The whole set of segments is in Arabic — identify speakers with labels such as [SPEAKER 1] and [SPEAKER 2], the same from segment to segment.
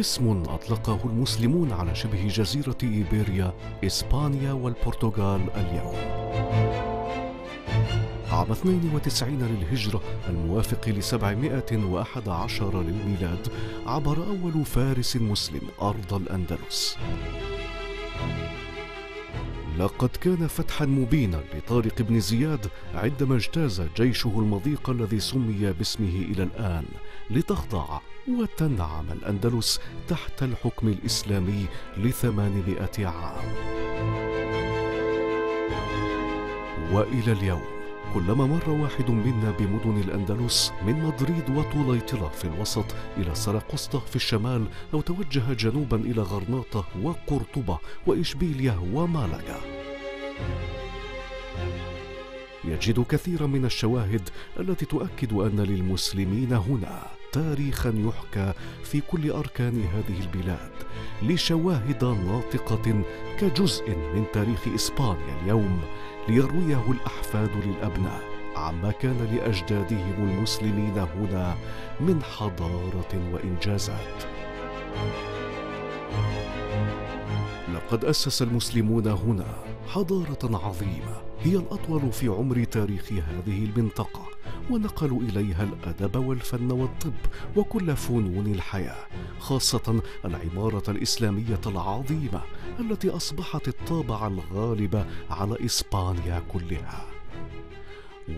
[SPEAKER 1] اسم أطلقه المسلمون على شبه جزيرة إيبيريا إسبانيا والبرتغال اليوم. عام 92 للهجرة الموافق ل 711 للميلاد عبر أول فارس مسلم أرض الأندلس. لقد كان فتحا مبينا لطارق بن زياد عندما اجتاز جيشه المضيق الذي سمي باسمه إلى الآن. لتخضع وتنعم الأندلس تحت الحكم الإسلامي لثمانمائة عام. وإلى اليوم كلما مر واحد منا بمدن الأندلس من مدريد وطوليطلة في الوسط إلى سرقسطة في الشمال أو توجه جنوبا إلى غرناطة وقرطبة وإشبيلية ومالاغا يجد كثيرا من الشواهد التي تؤكد أن للمسلمين هنا تاريخا يحكى في كل أركان هذه البلاد لشواهد ناطقة كجزء من تاريخ إسبانيا اليوم ليرويه الأحفاد للأبناء عما كان لأجدادهم المسلمين هنا من حضارة وإنجازات. لقد أسس المسلمون هنا حضارة عظيمة هي الأطول في عمر تاريخ هذه المنطقة ونقلوا إليها الأدب والفن والطب وكل فنون الحياة خاصة العمارة الإسلامية العظيمة التي أصبحت الطابع الغالب على إسبانيا كلها.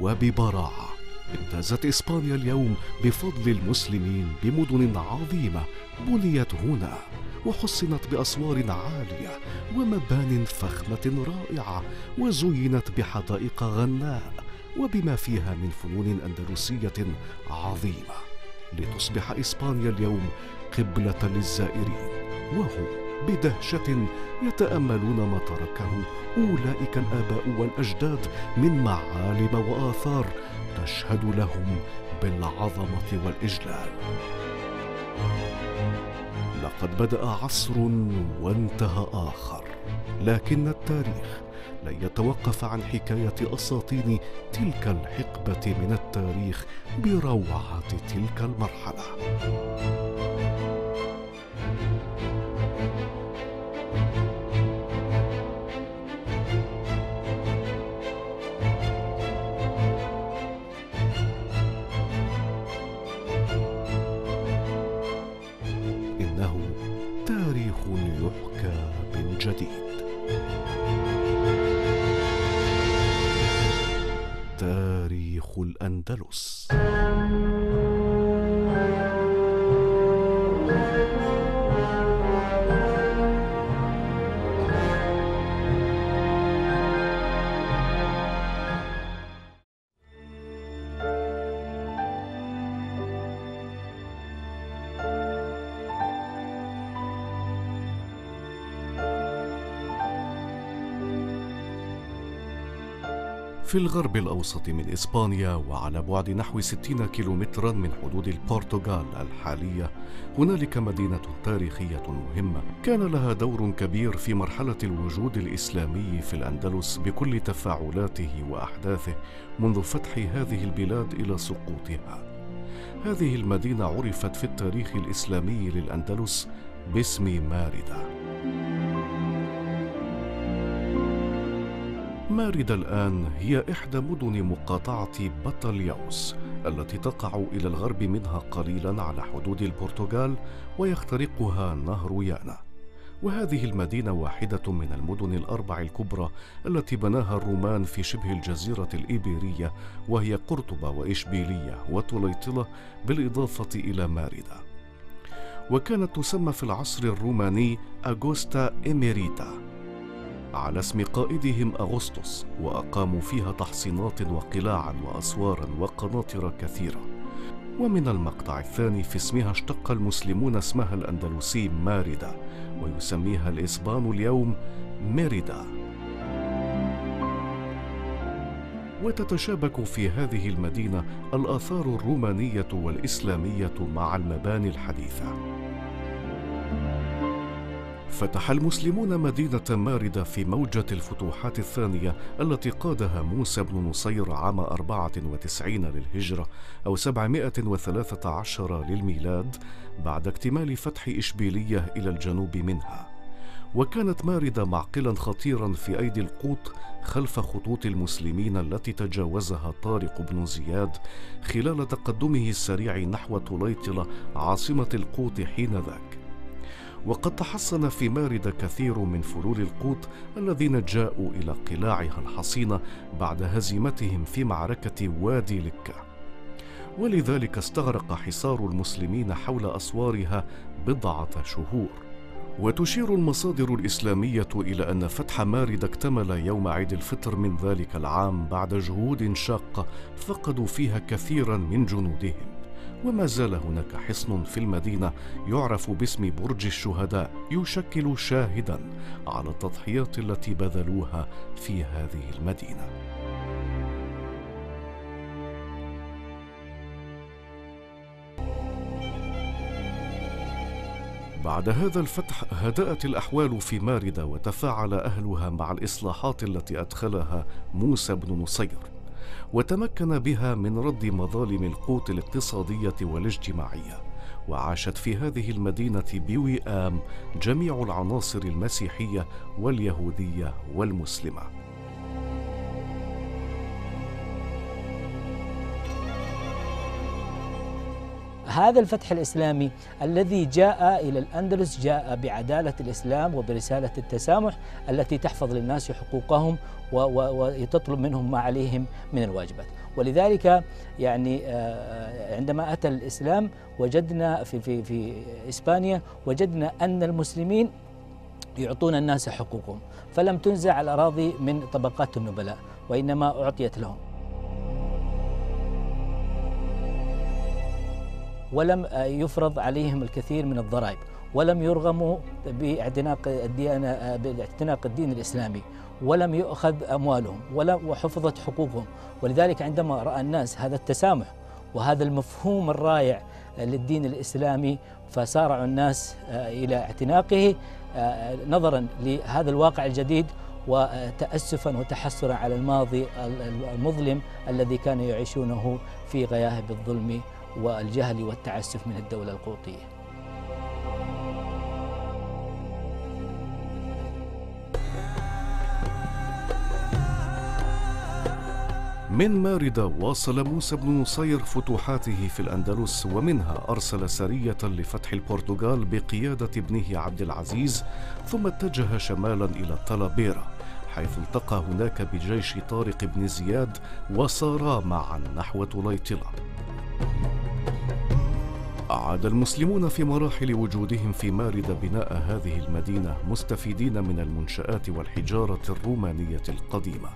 [SPEAKER 1] وببراعة امتازت إسبانيا اليوم بفضل المسلمين بمدن عظيمة بنيت هنا وحصنت بأسوار عالية ومبان فخمة رائعة وزينت بحدائق غناء وبما فيها من فنون أندلسية عظيمة. لتصبح إسبانيا اليوم قبلة للزائرين وهم بدهشة يتأملون ما تركه. أولئك الآباء والأجداد من معالم وآثار تشهد لهم بالعظمة والإجلال. لقد بدأ عصر وانتهى آخر لكن التاريخ لن يتوقف عن حكاية اساطين تلك الحقبة من التاريخ بروعة تلك المرحلة. الأندلس في الغرب الأوسط من إسبانيا وعلى بعد نحو 60 كيلومترا من حدود البرتغال الحالية هنالك مدينة تاريخية مهمة. كان لها دور كبير في مرحلة الوجود الإسلامي في الأندلس بكل تفاعلاته وأحداثه منذ فتح هذه البلاد إلى سقوطها. هذه المدينة عرفت في التاريخ الإسلامي للأندلس باسم ماردة مارد الآن هي إحدى مدن مقاطعة بطليوس التي تقع إلى الغرب منها قليلا على حدود البرتغال ويخترقها نهر يانا. وهذه المدينة واحدة من المدن الأربع الكبرى التي بناها الرومان في شبه الجزيرة الإيبيرية وهي قرطبة وإشبيلية وطليطلة بالإضافة إلى ماردة. وكانت تسمى في العصر الروماني أغوستا إميريتا. على اسم قائدهم أغسطس وأقاموا فيها تحصينات وقلاعا وأسوارا وقناطر كثيرة. ومن المقطع الثاني في اسمها اشتق المسلمون اسمها الأندلسي ماردا ويسميها الإسبان اليوم ميريدا. وتتشابك في هذه المدينة الآثار الرومانية والإسلامية مع المباني الحديثة. فتح المسلمون مدينة ماردة في موجة الفتوحات الثانية التي قادها موسى بن نصير عام 94 للهجرة أو 713 للميلاد بعد اكتمال فتح إشبيلية إلى الجنوب منها. وكانت ماردة معقلا خطيرا في أيدي القوط خلف خطوط المسلمين التي تجاوزها طارق بن زياد خلال تقدمه السريع نحو طليطلة عاصمة القوط حينذاك. وقد تحصن في مارد كثير من فلول القوط الذين جاءوا إلى قلاعها الحصينة بعد هزيمتهم في معركة وادي لكة. ولذلك استغرق حصار المسلمين حول أسوارها بضعة شهور. وتشير المصادر الإسلامية إلى أن فتح مارد اكتمل يوم عيد الفطر من ذلك العام بعد جهود شاقة فقدوا فيها كثيرا من جنودهم. وما زال هناك حصن في المدينة يعرف باسم برج الشهداء يشكل شاهدا على التضحيات التي بذلوها في هذه المدينة. بعد هذا الفتح هدأت الأحوال في ماردة وتفاعل أهلها مع الإصلاحات التي أدخلها موسى بن نصير. وتمكن بها من رد مظالم القوت الاقتصادية والاجتماعية. وعاشت في هذه المدينة بوئام جميع العناصر المسيحية واليهودية والمسلمة.
[SPEAKER 2] هذا الفتح الإسلامي الذي جاء إلى الأندلس جاء بعدالة الإسلام وبرسالة التسامح التي تحفظ للناس حقوقهم وتطلب منهم ما عليهم من الواجبات. ولذلك يعني آه، عندما أتى الإسلام وجدنا في, في, في إسبانيا وجدنا أن المسلمين يعطون الناس حقوقهم فلم تنزع الأراضي من طبقات النبلاء وإنما أعطيت لهم. ولم يفرض عليهم الكثير من الضرائب ولم يرغموا باعتناق الديانة باعتناق الدين الإسلامي ولم يؤخذ أموالهم ولا وحفظت حقوقهم. ولذلك عندما رأى الناس هذا التسامح وهذا المفهوم الرائع للدين الإسلامي فسارعوا الناس إلى اعتناقه نظرا لهذا الواقع الجديد وتأسفا وتحسرا على الماضي المظلم الذي كانوا يعيشونه في غياهب الظلم والجهل والتعسف من الدولة القوطية.
[SPEAKER 1] من ماردة واصل موسى بن نصير فتوحاته في الأندلس ومنها أرسل سرية لفتح البرتغال بقيادة ابنه عبد العزيز ثم اتجه شمالا إلى طلابيرا حيث التقى هناك بجيش طارق بن زياد وسارا معا نحو طليطلة. أعاد المسلمون في مراحل وجودهم في مارد بناء هذه المدينة مستفيدين من المنشآت والحجارة الرومانية القديمة.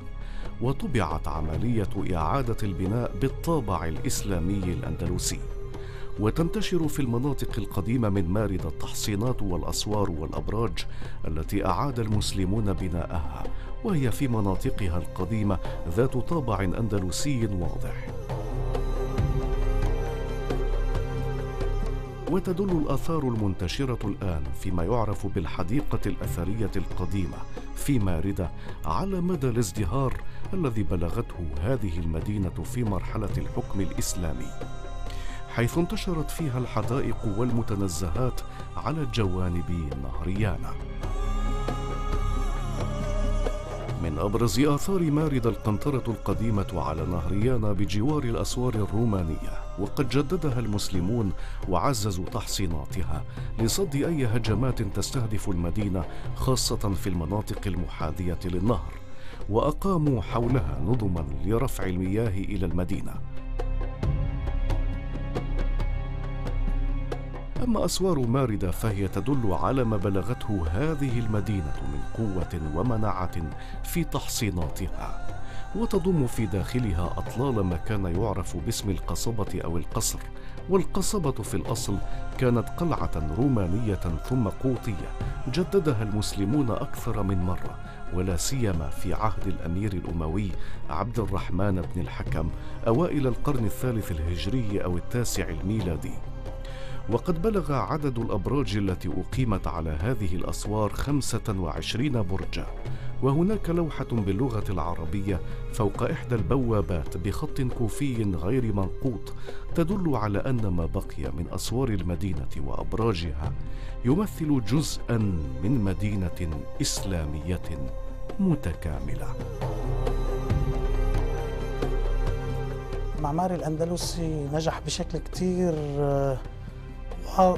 [SPEAKER 1] وطبعت عملية إعادة البناء بالطابع الإسلامي الأندلسي. وتنتشر في المناطق القديمة من مارد التحصينات والأسوار والأبراج التي أعاد المسلمون بناءها وهي في مناطقها القديمة ذات طابع أندلسي واضح. وتدل الآثار المنتشرة الآن فيما يعرف بالحديقة الأثرية القديمة في ماردة على مدى الازدهار الذي بلغته هذه المدينة في مرحلة الحكم الإسلامي حيث انتشرت فيها الحدائق والمتنزهات على جوانب نهر يانا من أبرز آثار مارد القنطرة القديمة على نهر يانا بجوار الأسوار الرومانية وقد جددها المسلمون وعززوا تحصيناتها لصد أي هجمات تستهدف المدينة خاصة في المناطق المحاذية للنهر وأقاموا حولها نظما لرفع المياه إلى المدينة. أما أسوار ماردة فهي تدل على ما بلغته هذه المدينة من قوة ومناعة في تحصيناتها وتضم في داخلها أطلال ما كان يعرف باسم القصبة أو القصر والقصبة في الأصل كانت قلعة رومانية ثم قوطية جددها المسلمون أكثر من مرة ولا سيما في عهد الأمير الأموي عبد الرحمن بن الحكم أوائل القرن الثالث الهجري أو التاسع الميلادي. وقد بلغ عدد الأبراج التي أقيمت على هذه الأسوار 25 برجا وهناك لوحة باللغة العربية فوق إحدى البوابات بخط كوفي غير منقوط تدل على أن ما بقي من أسوار المدينة وأبراجها يمثل جزءا من مدينة إسلامية متكاملة.
[SPEAKER 3] معماري الأندلسي نجح بشكل كتير آه،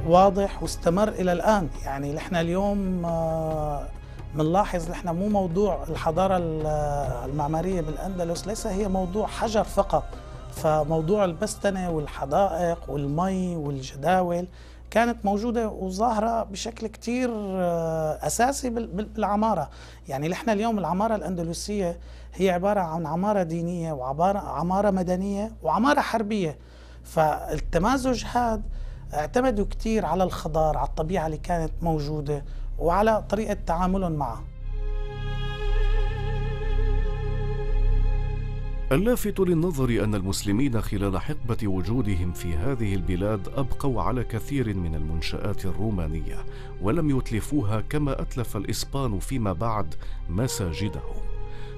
[SPEAKER 3] واضح واستمر إلى الآن. يعني نحن اليوم بنلاحظ نحن مو موضوع الحضارة المعمارية بالأندلس ليس هي موضوع حجر فقط. فموضوع البستنة والحدائق والمي والجداول كانت موجودة وظاهرة بشكل كتير آه، أساسي بالعمارة. يعني نحن اليوم العمارة الأندلسية هي عبارة عن عمارة دينية وعبارة عمارة مدنية وعمارة حربية. فالتمازج هذا اعتمدوا كتير على الخضار على الطبيعة اللي كانت موجودة وعلى طريقة تعاملهم معه
[SPEAKER 1] اللافت للنظر أن المسلمين خلال حقبة وجودهم في هذه البلاد أبقوا على كثير من المنشآت الرومانية ولم يتلفوها كما أتلف الإسبان فيما بعد مساجدهم.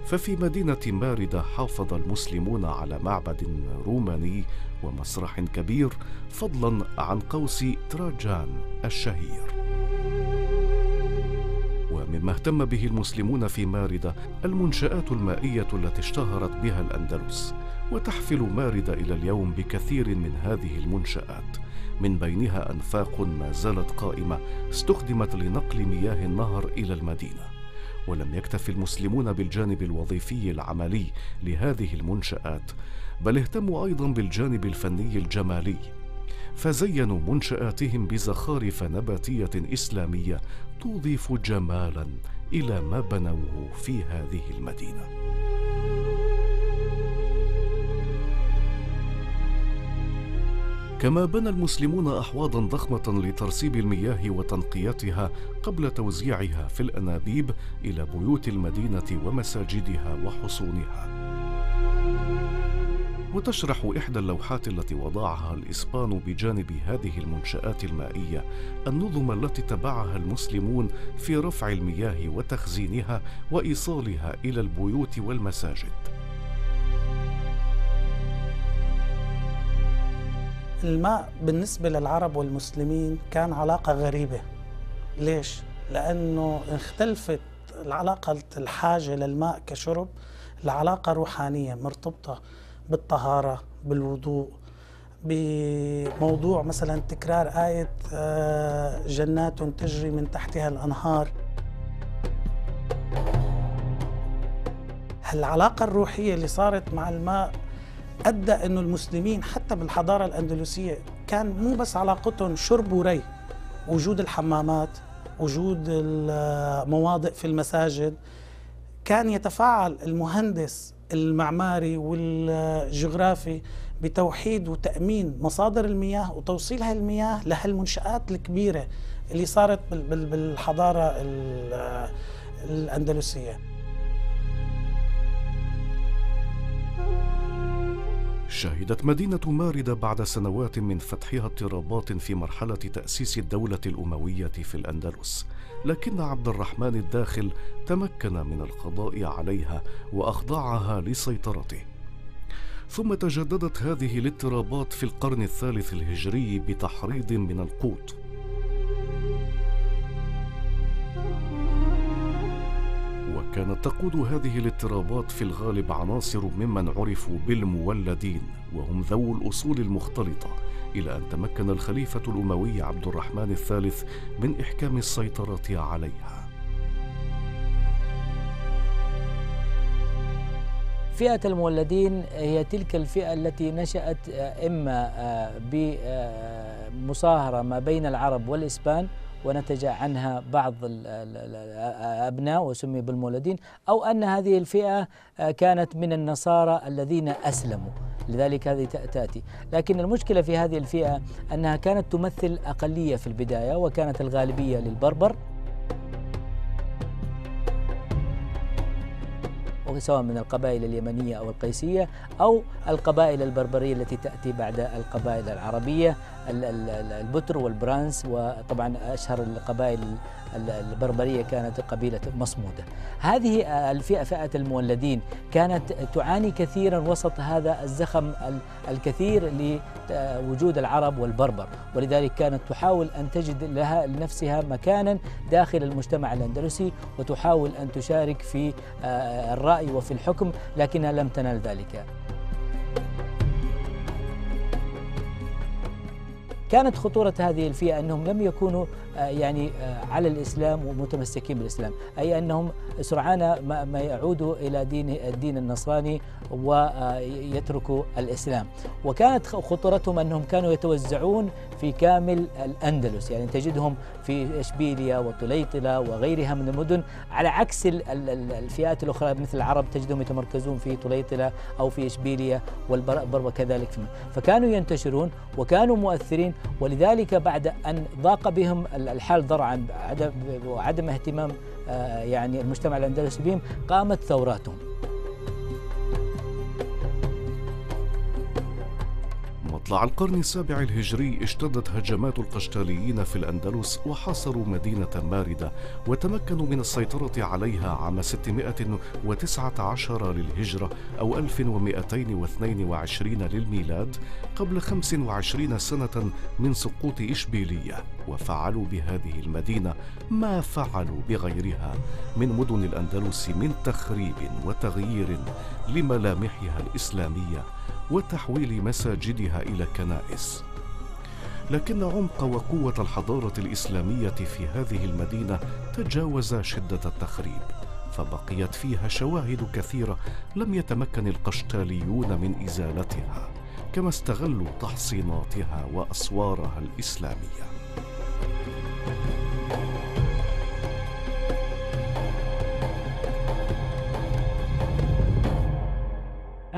[SPEAKER 1] ففي مدينة ماردة حافظ المسلمون على معبد روماني ومسرح كبير فضلا عن قوس تراجان الشهير. ومما اهتم به المسلمون في ماردة المنشآت المائية التي اشتهرت بها الأندلس وتحفل ماردة إلى اليوم بكثير من هذه المنشآت. من بينها أنفاق ما زالت قائمة استخدمت لنقل مياه النهر إلى المدينة. ولم يكتف المسلمون بالجانب الوظيفي العملي لهذه المنشآت بل اهتموا أيضا بالجانب الفني الجمالي فزينوا منشآتهم بزخارف نباتية إسلامية تضيف جمالا إلى ما بنوه في هذه المدينة. كما بنى المسلمون أحواضا ضخمة لترسيب المياه وتنقيتها قبل توزيعها في الأنابيب إلى بيوت المدينة ومساجدها وحصونها. وتشرح إحدى اللوحات التي وضعها الإسبان بجانب هذه المنشآت المائية النظم التي تبعها المسلمون في رفع المياه وتخزينها وإيصالها إلى البيوت والمساجد.
[SPEAKER 3] الماء بالنسبة للعرب والمسلمين كان علاقة غريبة. ليش؟ لأنه اختلفت العلاقة الحاجة للماء كشرب لعلاقة روحانية مرتبطة بالطهارة بالوضوء بموضوع مثلا تكرار آية آه، جنات تجري من تحتها الأنهار. هالعلاقة الروحية اللي صارت مع الماء أدى أنه المسلمين حتى بالحضارة الأندلسية كان مو بس علاقتهم شرب وري وجود الحمامات وجود المواضع في المساجد كان يتفاعل المهندس المعماري والجغرافي بتوحيد وتأمين مصادر المياه وتوصيل هالمياه لهالمنشآت الكبيرة اللي صارت بالحضارة الأندلسية.
[SPEAKER 1] شهدت مدينة ماردة بعد سنوات من فتحها اضطرابات في مرحلة تأسيس الدولة الأموية في الأندلس. لكن عبد الرحمن الداخل تمكن من القضاء عليها وأخضعها لسيطرته. ثم تجددت هذه الاضطرابات في القرن الثالث الهجري بتحريض من القوط وكانت تقود هذه الاضطرابات في الغالب عناصر ممن عرفوا بالمولدين وهم ذو الأصول المختلطة إلى أن تمكن الخليفة الأموي عبد الرحمن الثالث من إحكام السيطرة عليها.
[SPEAKER 2] فئة المولدين هي تلك الفئة التي نشأت إما بمصاهرة ما بين العرب والإسبان ونتج عنها بعض الأبناء وسمي بالمولدين أو أن هذه الفئة كانت من النصارى الذين أسلموا. لذلك هذه تأتي. لكن المشكلة في هذه الفئة أنها كانت تمثل أقلية في البداية وكانت الغالبية للبربر. سواء من القبائل اليمنية أو القيسية أو القبائل البربرية التي تأتي بعد القبائل العربية البتر والبرانس وطبعا أشهر القبائل البربرية كانت قبيلة مصمودة. هذه الفئة فئة المولدين كانت تعاني كثيرا وسط هذا الزخم الكثير لوجود العرب والبربر. ولذلك كانت تحاول أن تجد لها لنفسها مكانا داخل المجتمع الأندلسي وتحاول أن تشارك في آه، وفي الحكم لكنها لم تنال ذلك. كانت خطورة هذه الفئة أنهم لم يكونوا آه، يعني آه، على الإسلام ومتمسكين بالإسلام أي أنهم سرعان ما يعودوا إلى دين الدين النصراني ويتركوا الإسلام. وكانت خطورتهم أنهم كانوا يتوزعون في كامل الأندلس. يعني تجدهم في إشبيلية وطليطلة وغيرها من المدن. على عكس الفئات الأخرى مثل العرب تجدهم يتمركزون في طليطلة أو في إشبيلية والبربة كذلك فكانوا ينتشرون وكانوا مؤثرين ولذلك بعد أن ضاق بهم الحال ضرعا وعدم اهتمام آه، يعني المجتمع الأندلسي بهم قامت ثوراتهم.
[SPEAKER 1] مطلع القرن السابع الهجري اشتدت هجمات القشتاليين في الأندلس وحاصروا مدينة ماردة وتمكنوا من السيطرة عليها عام 619 للهجرة أو 1222 للميلاد قبل 25 سنة من سقوط إشبيلية. وفعلوا بهذه المدينة ما فعلوا بغيرها من مدن الأندلس من تخريب وتغيير لملامحها الإسلامية وتحويل مساجدها إلى كنائس. لكن عمق وقوة الحضارة الإسلامية في هذه المدينة تجاوز شدة التخريب فبقيت فيها شواهد كثيرة لم يتمكن القشتاليون من إزالتها كما استغلوا تحصيناتها وأسوارها الإسلامية.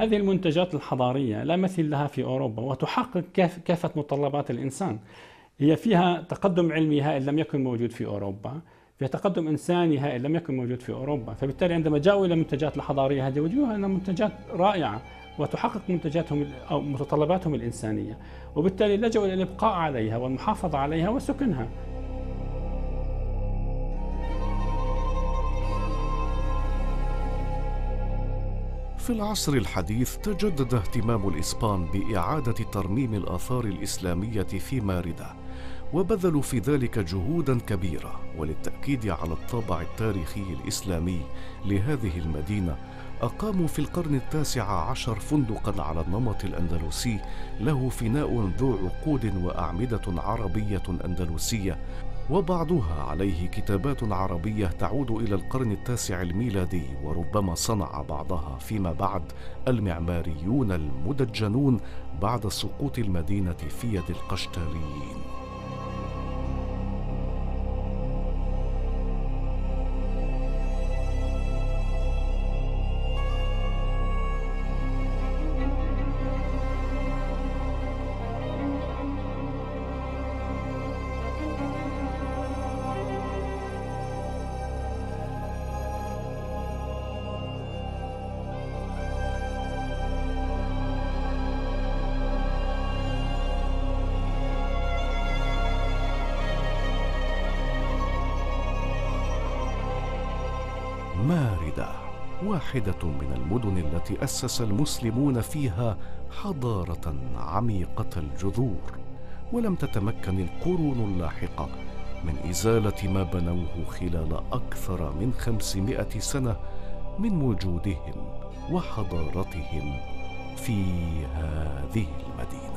[SPEAKER 4] هذه المنتجات الحضارية لا مثيل لها في أوروبا وتحقق كافة متطلبات الإنسان. هي فيها تقدم علمي هائل لم يكن موجود في أوروبا. فيها تقدم إنساني هائل لم يكن موجود في أوروبا. فبالتالي عندما جاءوا إلى المنتجات الحضارية هذه وجدوها أنها منتجات رائعة وتحقق منتجاتهم أو متطلباتهم الإنسانية. وبالتالي لجأوا إلى الإبقاء عليها والمحافظة عليها وسكنها.
[SPEAKER 1] في العصر الحديث تجدد اهتمام الإسبان بإعادة ترميم الآثار الإسلامية في ماردة وبذلوا في ذلك جهودا كبيرة وللتأكيد على الطابع التاريخي الإسلامي لهذه المدينة أقاموا في القرن التاسع عشر فندقا على النمط الأندلسي له فناء ذو عقود وأعمدة عربية أندلسية وبعضها عليه كتابات عربية تعود إلى القرن التاسع الميلادي وربما صنع بعضها فيما بعد المعماريون المدجنون بعد سقوط المدينة في يد القشتاليين واحدة من المدن التي أسس المسلمون فيها حضارة عميقة الجذور ولم تتمكن القرون اللاحقة من إزالة ما بنوه خلال أكثر من خمسمائة سنة من وجودهم وحضارتهم في هذه المدينة.